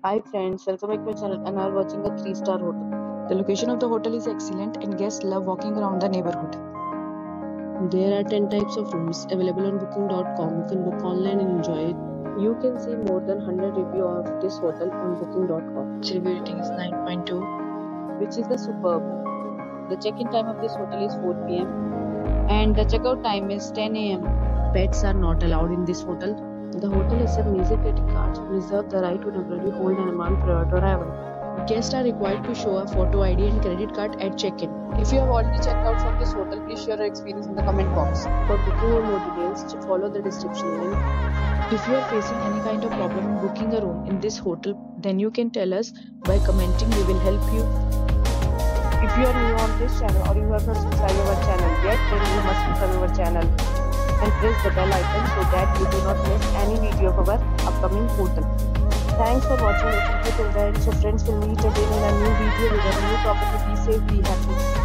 Hi friends, welcome back to my channel and are watching a 3-star hotel. The location of the hotel is excellent and guests love walking around the neighborhood. There are 10 types of rooms available on booking.com. You can book online and enjoy it. You can see more than 100 reviews of this hotel on booking.com, Its review rating is 9.2. which is the superb. The check-in time of this hotel is 4 pm and the checkout time is 10 am. Pets are not allowed in this hotel. The hotel accepts major credit cards reserve the right to temporarily hold an amount prior to arrival. Guests are required to show a photo ID and credit card at check-in. If you have already checked out from this hotel, please share your experience in the comment box. For booking or more details, follow the description link. If you are facing any kind of problem in booking a room in this hotel, then you can tell us by commenting. We will help you. If you are new on this channel or you have not subscribed our channel yet, press the bell icon so that you do not miss any video of our upcoming hotel. Thanks for watching the video till the end. So friends will meet again in a new video with a new topic. Be safe, be happy.